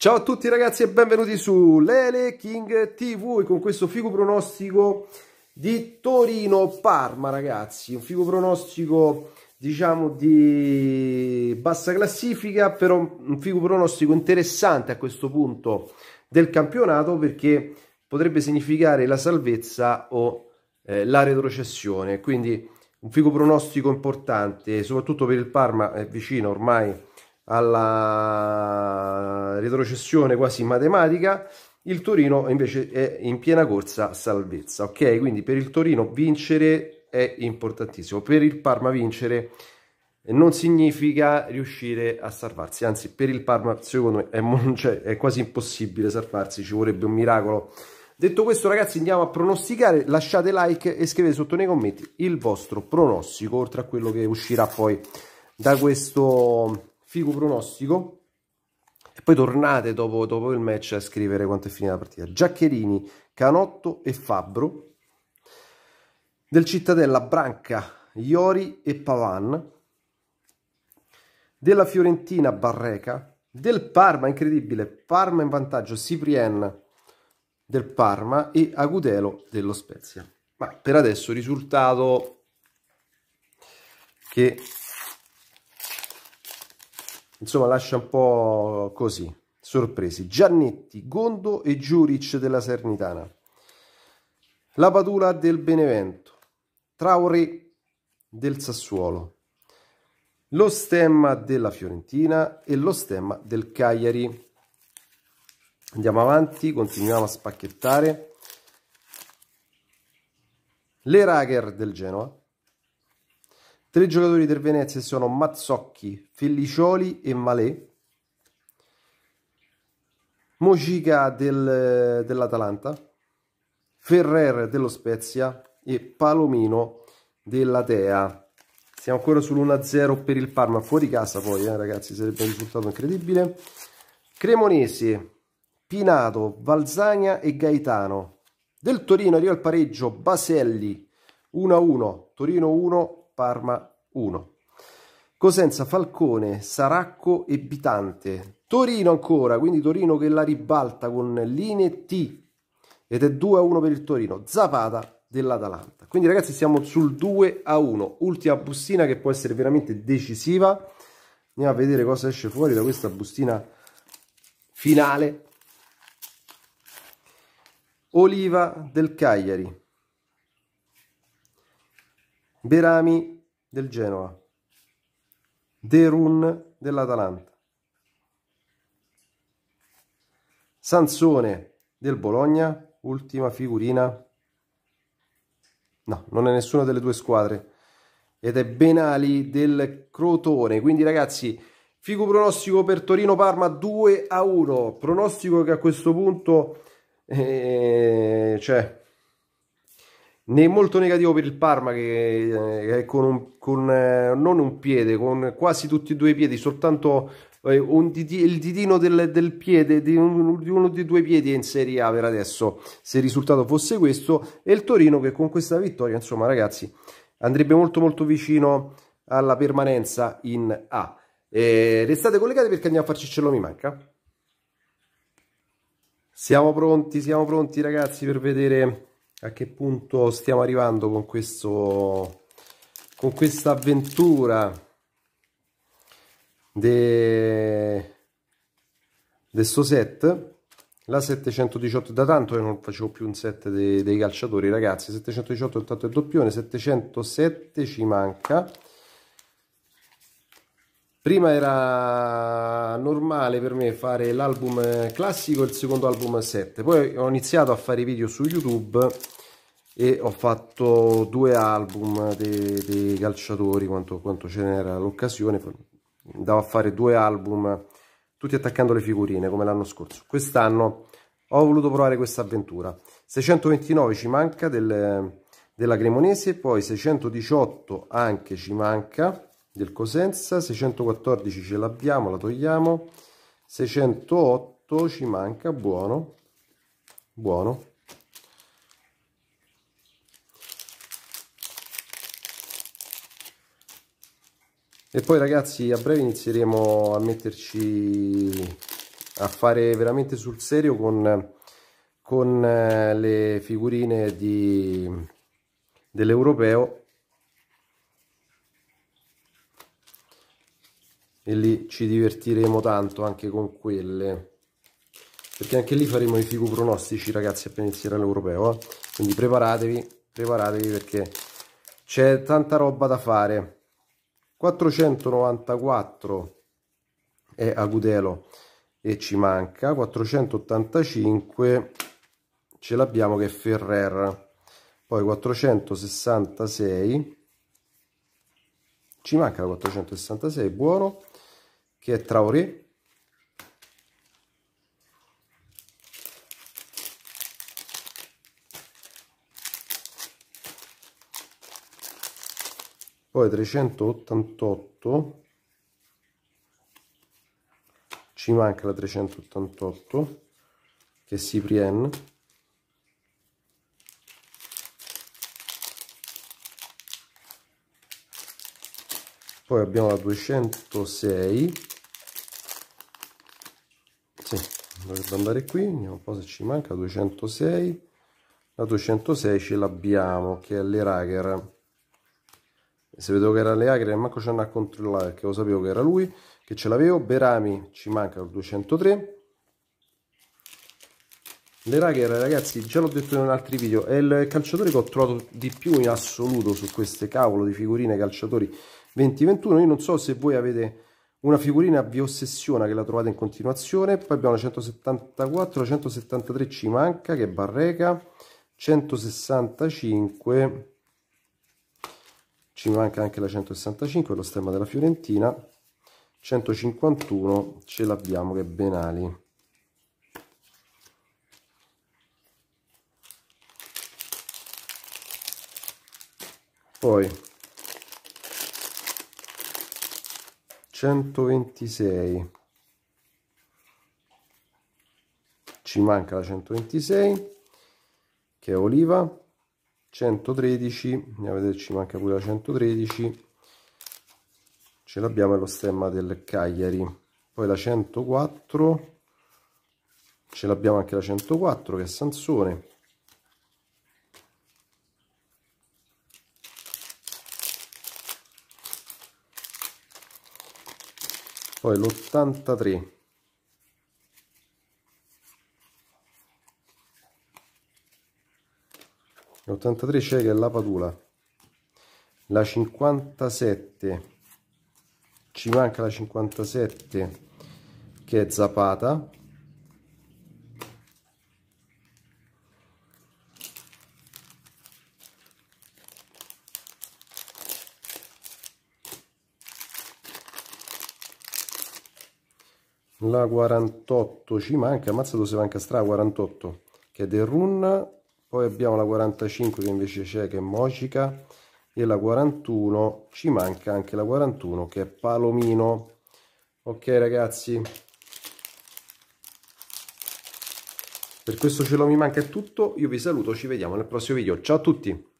Ciao a tutti ragazzi e benvenuti su Lele King TV e con questo figo pronostico di Torino-Parma ragazzi, un figo pronostico diciamo di bassa classifica però un figo pronostico interessante a questo punto del campionato perché potrebbe significare la salvezza o eh, la retrocessione. Quindi un figo pronostico importante soprattutto per il Parma è vicino ormai alla retrocessione quasi matematica, il Torino invece è in piena corsa salvezza, ok? Quindi per il Torino vincere è importantissimo, per il Parma vincere non significa riuscire a salvarsi, anzi per il Parma secondo me è, cioè, è quasi impossibile salvarsi, ci vorrebbe un miracolo. Detto questo ragazzi andiamo a pronosticare, lasciate like e scrivete sotto nei commenti il vostro pronostico, oltre a quello che uscirà poi da questo figo pronostico e poi tornate dopo, dopo il match a scrivere quanto è finita la partita. Giaccherini, Canotto e Fabbro. Del Cittadella, Branca, Iori e Pavan. Della Fiorentina, Barreca. Del Parma, incredibile, Parma in vantaggio, Ciprien del Parma e Agudelo dello Spezia. Ma per adesso risultato che insomma lascia un po' così, sorpresi. Giannetti, Gondo e Giuric della Sernitana. La Padula del Benevento. Traore del Sassuolo. Lo stemma della Fiorentina e lo stemma del Cagliari. Andiamo avanti, continuiamo a spacchettare. Le Rager del Genoa. Tre giocatori del Venezia sono Mazzocchi, Fellicioli e Malé. Mojica del, dell'Atalanta, Ferrer dello Spezia e Palomino della Tea. Siamo ancora sull'1-0 per il Parma, fuori casa poi, eh, ragazzi, sarebbe un risultato incredibile. Cremonese, Pinato, Valzania e Gaetano. Del Torino arriva il pareggio, Baselli 1-1, Torino 1, Parma 1. Cosenza, Falcone, Saracco e Bitante. Torino ancora, quindi Torino che la ribalta con linee T ed è 2 a 1 per il Torino. Zapata dell'Atalanta. Quindi ragazzi siamo sul 2 a 1. Ultima bustina che può essere veramente decisiva. Andiamo a vedere cosa esce fuori da questa bustina finale. Oliva del Cagliari. Berami del Genoa, Derun dell'Atalanta, Sansone del Bologna, ultima figurina. No, non è nessuna delle due squadre. Ed è Benali del Crotone. Quindi ragazzi, figo pronostico per Torino-Parma 2 a 1. Pronostico che a questo punto... Eh, cioè, né molto negativo per il Parma che, eh, con, un, con eh, non un piede, con quasi tutti e due i piedi, soltanto eh, diti, il ditino del, del piede di, un, di, uno dei due piedi è in Serie A per adesso, se il risultato fosse questo, e il Torino che con questa vittoria, insomma ragazzi, andrebbe molto molto vicino alla permanenza in A. Eh, restate collegati perché andiamo a farci ce lo mi manca. Siamo pronti, siamo pronti ragazzi per vedere a che punto stiamo arrivando con questo con questa avventura di questo set? La 718 da tanto che non facevo più un set dei, dei calciatori ragazzi. 718 intanto è doppione 707 ci manca prima era normale per me fare l'album classico e il secondo album 7 poi ho iniziato a fare video su youtube e ho fatto due album dei, dei calciatori quanto, quanto ce n'era l'occasione. Andavo a fare due album tutti attaccando le figurine come l'anno scorso. Quest'anno ho voluto provare questa avventura. 629 ci manca del, della Cremonese poi 618 anche ci manca del Cosenza, 614 ce l'abbiamo, la togliamo, 608 ci manca, buono, buono. E poi ragazzi a breve inizieremo a metterci a fare veramente sul serio con, con eh, le figurine dell'europeo e lì ci divertiremo tanto anche con quelle. Perché anche lì faremo i figu pronostici ragazzi appena inizierà l'europeo eh? quindi preparatevi preparatevi perché c'è tanta roba da fare. 494 è Agudelo e ci manca. 485 ce l'abbiamo che è Ferrer. Poi 466 ci manca la 466 buono che è Traoré? Poi 388 ci manca la 388 che è Cyprien poi abbiamo la 206 sì, dovrebbe andare qui vediamo un po' se ci manca la 206 la 206 ce l'abbiamo che è l'Erager se vedevo che era le agre manco ci hanno a controllare perché lo sapevo che era lui che ce l'avevo. Berami ci manca il 203 le Rager ragazzi già l'ho detto in altri video è il calciatore che ho trovato di più in assoluto su queste cavolo di figurine calciatori 2021 io non so se voi avete una figurina vi ossessiona che la trovate in continuazione poi abbiamo la 174 la 173 ci manca che è Barreca 165 ci manca anche la 165 lo stemma della Fiorentina 151 ce l'abbiamo che è Benali. Poi 126 ci manca la 126 che è Oliva 113 andiamo a vedere ci manca pure la 113 ce l'abbiamo lo stemma del Cagliari. Poi la 104 ce l'abbiamo anche la 104 che è Sansone poi l'83 l'83 c'è che è la Padula. La 57 ci manca la 57 che è Zapata la 48 ci manca, ammazzato se manca stra 48 che è del Run poi abbiamo la 45 che invece c'è che è Mocica e la 41 ci manca anche la 41 che è Palomino. Ok ragazzi. Per questo ce lo mi manca è tutto. Io vi saluto ci vediamo nel prossimo video. Ciao a tutti